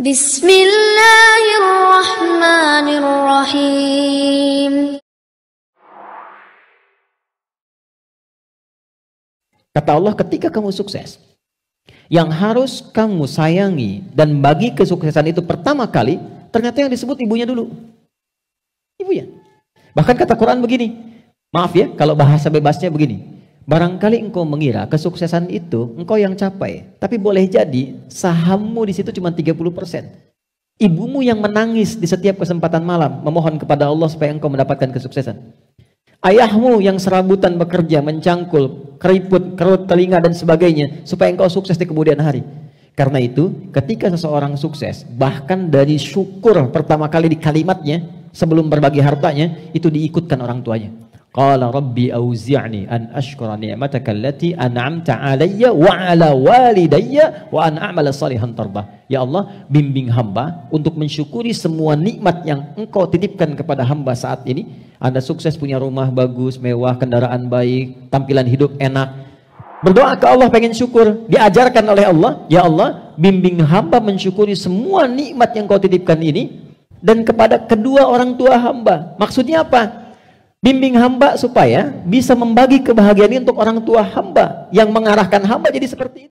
Bismillahirrahmanirrahim. Kata Allah, ketika kamu sukses, yang harus kamu sayangi dan bagi kesuksesan itu pertama kali, ternyata yang disebut ibunya dulu. Ibunya. Bahkan kata Quran begini, maaf ya kalau bahasa bebasnya begini. Barangkali engkau mengira kesuksesan itu engkau yang capai, tapi boleh jadi sahammu di situ cuma 30%. Ibumu yang menangis di setiap kesempatan malam memohon kepada Allah supaya engkau mendapatkan kesuksesan. Ayahmu yang serabutan bekerja, mencangkul, keriput, kerut telinga dan sebagainya supaya engkau sukses di kemudian hari. Karena itu, ketika seseorang sukses, bahkan dari syukur pertama kali di kalimatnya sebelum berbagi hartanya itu diikutkan orang tuanya. Qala rabbi auzi'ni an ashkura ni'mataka allati an'amta alayya wa ala walidayya wa an a'mala salihan tardah. Ya Allah, bimbing hamba untuk mensyukuri semua nikmat yang Engkau titipkan kepada hamba saat ini. Anda sukses punya rumah bagus, mewah, kendaraan baik, tampilan hidup enak. Berdoa ke Allah pengen syukur, diajarkan oleh Allah, ya Allah, bimbing hamba mensyukuri semua nikmat yang Kau titipkan ini dan kepada kedua orang tua hamba. Maksudnya apa? Bimbing hamba supaya bisa membagi kebahagiaan ini untuk orang tua hamba yang mengarahkan hamba jadi seperti itu.